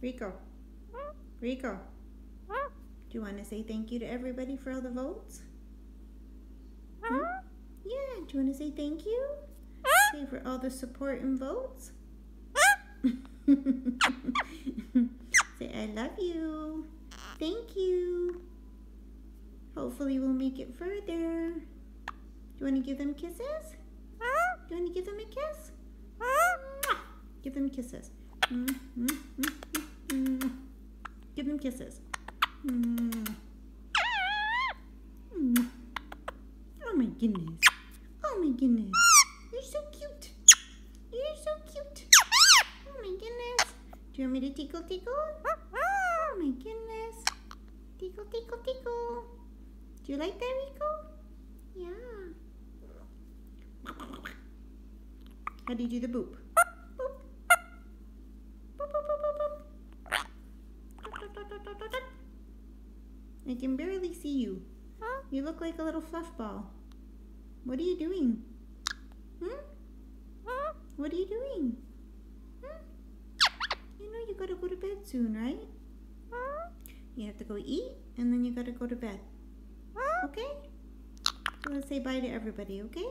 Ricco. Ricco. Do you want to say thank you to everybody for all the votes? Hmm? Yeah, do you want to say thank you? Say for all the support and votes? say I love you. Thank you. Hopefully we'll make it further. Do you want to give them kisses? Do you want to give them a kiss? Give them kisses. Mm, mm, mm, mm, mm. Give them kisses. Mm. Mm. Oh my goodness. Oh my goodness. You're so cute. You're so cute. Oh my goodness. Do you want me to tickle tickle? Oh my goodness. Tickle tickle tickle. Do you like that, Ricco? Yeah. How do you do the boop? Boop. Boop, boop, boop, boop, boop. Dot, dot, dot, dot, dot, dot. I can barely see you. Huh? You look like a little fluff ball. What are you doing? Hmm? Huh? What are you doing? Hmm? You know you gotta go to bed soon, right? Huh? You have to go eat and then you gotta go to bed. Okay? So let's say bye to everybody, okay?